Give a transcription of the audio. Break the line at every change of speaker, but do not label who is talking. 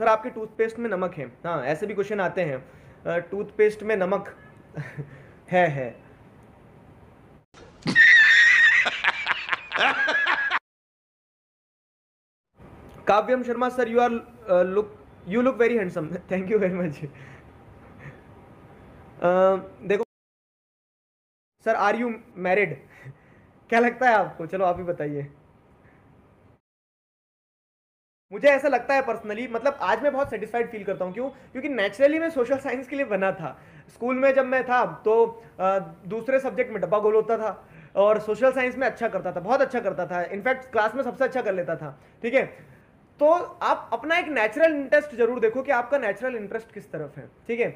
Sir, आपके toothpaste में नमक है। हाँ ऐसे भी क्वेश्चन आते हैं। टूथपेस्ट में नमक है है। Kavyam Sharma, sir you are look you look very handsome thank you very much देखो, सर आर यू मैरिड क्या लगता है आपको? चलो, आप ही बताइए। मुझे ऐसा लगता है पर्सनली मतलब आज मैं बहुत सेटिस्फाइड फील करता हूँ। क्यों? क्योंकि नेचुरली मैं सोशल साइंस के लिए बना था। स्कूल में जब मैं था तो आ, दूसरे सब्जेक्ट में डब्बा गोल होता था और सोशल साइंस में अच्छा करता था बहुत अच्छा करता था। इनफैक्ट क्लास में सबसे अच्छा कर लेता था। ठीक है? तो आप अपना एक नेचुरल इंटरेस्ट ज़रूर देखो कि आपका नेचुरल इंटरेस्ट किस तरफ़ है। ठीक है?